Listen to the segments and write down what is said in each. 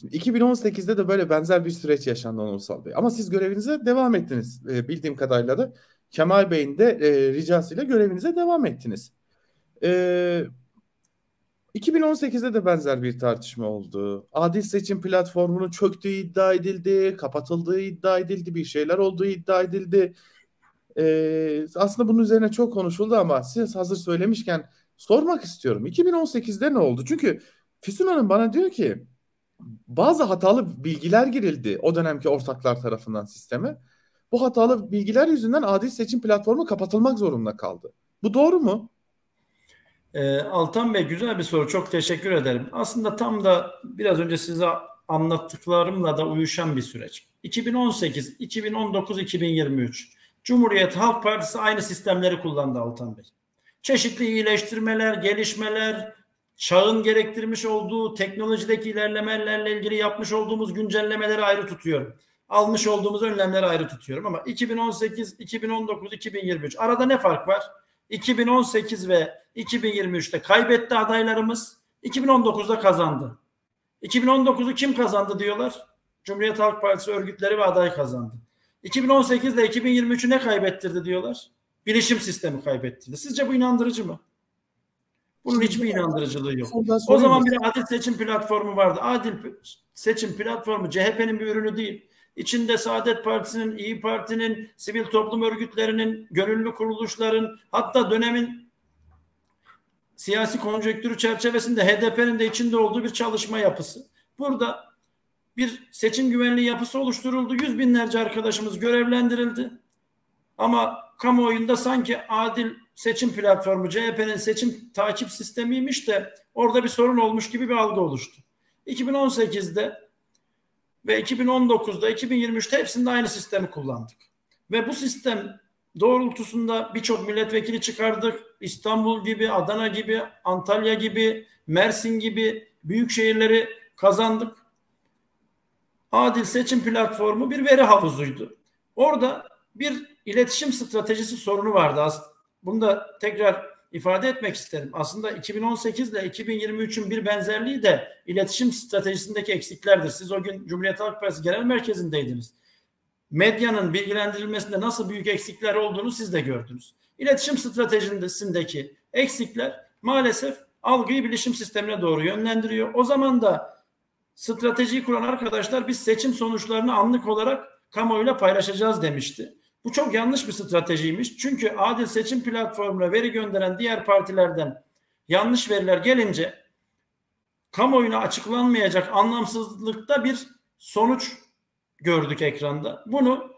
Şimdi 2018'de de böyle benzer bir süreç yaşandı Onursal Bey. Ama siz görevinize devam ettiniz. E, bildiğim kadarıyla da Kemal Bey'in de e, ricasıyla görevinize devam ettiniz. E, 2018'de de benzer bir tartışma oldu. Adil seçim platformunun çöktüğü iddia edildi, kapatıldığı iddia edildi, bir şeyler olduğu iddia edildi. Ee, aslında bunun üzerine çok konuşuldu ama siz hazır söylemişken sormak istiyorum. 2018'de ne oldu? Çünkü Füsun Hanım bana diyor ki bazı hatalı bilgiler girildi o dönemki ortaklar tarafından sisteme. Bu hatalı bilgiler yüzünden adil seçim platformu kapatılmak zorunda kaldı. Bu doğru mu? Ee, Altan Bey güzel bir soru. Çok teşekkür ederim. Aslında tam da biraz önce size anlattıklarımla da uyuşan bir süreç. 2018, 2019, 2023 Cumhuriyet Halk Partisi aynı sistemleri kullandı Altan Bey. Çeşitli iyileştirmeler, gelişmeler, çağın gerektirmiş olduğu teknolojideki ilerlemelerle ilgili yapmış olduğumuz güncellemeleri ayrı tutuyorum. Almış olduğumuz önlemleri ayrı tutuyorum ama 2018, 2019, 2023 arada ne fark var? 2018 ve 2023'te kaybetti adaylarımız. 2019'da kazandı. 2019'u kim kazandı diyorlar? Cumhuriyet Halk Partisi örgütleri ve aday kazandı. 2018 ile 2023'ü ne kaybettirdi diyorlar? Bilişim sistemi kaybettirdi. Sizce bu inandırıcı mı? Bunun hiçbir inandırıcılığı yok. O zaman bir adil seçim platformu vardı. Adil seçim platformu CHP'nin bir ürünü değil. İçinde Saadet Partisi'nin, İyi Parti'nin, sivil toplum örgütlerinin, gönüllü kuruluşların, hatta dönemin siyasi konjonktürü çerçevesinde HDP'nin de içinde olduğu bir çalışma yapısı. Burada bir seçim güvenliği yapısı oluşturuldu. Yüz binlerce arkadaşımız görevlendirildi. Ama kamuoyunda sanki adil seçim platformu CHP'nin seçim takip sistemiymiş de orada bir sorun olmuş gibi bir algı oluştu. 2018'de ve 2019'da 2023'te hepsinde aynı sistemi kullandık. Ve bu sistem doğrultusunda birçok milletvekili çıkardık. İstanbul gibi, Adana gibi, Antalya gibi, Mersin gibi büyük şehirleri kazandık. Adil seçim platformu bir veri havuzuydu. Orada bir iletişim stratejisi sorunu vardı. Bunu da tekrar ifade etmek isterim. Aslında 2018 ile 2023'ün bir benzerliği de iletişim stratejisindeki eksiklerdir. Siz o gün Cumhuriyet Halk Partisi Genel Merkezi'ndeydiniz. Medyanın bilgilendirilmesinde nasıl büyük eksikler olduğunu siz de gördünüz. İletişim stratejisindeki eksikler maalesef algıyı bilişim sistemine doğru yönlendiriyor. O zaman da stratejiyi kuran arkadaşlar biz seçim sonuçlarını anlık olarak kamuoyuyla paylaşacağız demişti. Bu çok yanlış bir stratejiymiş. Çünkü adil seçim platformuna veri gönderen diğer partilerden yanlış veriler gelince kamuoyuna açıklanmayacak anlamsızlıkta bir sonuç gördük ekranda. Bunu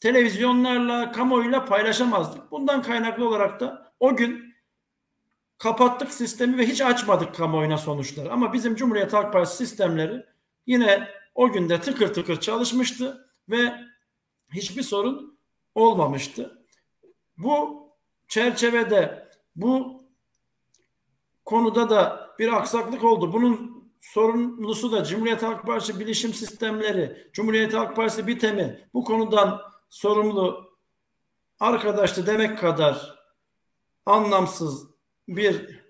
televizyonlarla, kamuoyuyla paylaşamazdık. Bundan kaynaklı olarak da o gün kapattık sistemi ve hiç açmadık kamuoyuna sonuçları. Ama bizim Cumhuriyet Halk Partisi sistemleri yine o günde tıkır tıkır çalışmıştı ve hiçbir sorun olmamıştı. Bu çerçevede bu konuda da bir aksaklık oldu. Bunun sorumlusu da Cumhuriyet Halk Partisi bilişim sistemleri, Cumhuriyet Halk Partisi bitemi bu konudan sorumlu arkadaştı demek kadar anlamsız bir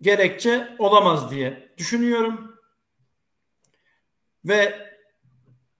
gerekçe olamaz diye düşünüyorum. Ve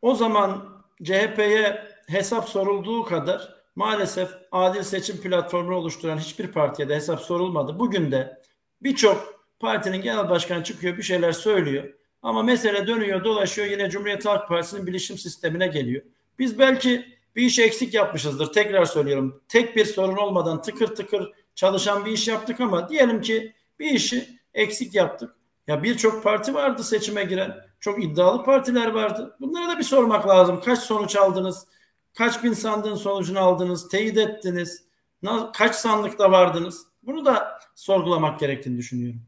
o zaman CHP'ye hesap sorulduğu kadar maalesef adil seçim platformunu oluşturan hiçbir partiye de hesap sorulmadı. Bugün de birçok partinin genel başkanı çıkıyor bir şeyler söylüyor. Ama mesele dönüyor dolaşıyor yine Cumhuriyet Halk Partisi'nin bilişim sistemine geliyor. Biz belki bir iş eksik yapmışızdır. Tekrar söylüyorum. Tek bir sorun olmadan tıkır tıkır çalışan bir iş yaptık ama diyelim ki bir işi eksik yaptık. Ya birçok parti vardı seçime giren. Çok iddialı partiler vardı. Bunlara da bir sormak lazım. Kaç sonuç aldınız? Kaç bin sandığın sonucunu aldınız? Teyit ettiniz? Kaç sandıkta vardınız? Bunu da sorgulamak gerektiğini düşünüyorum.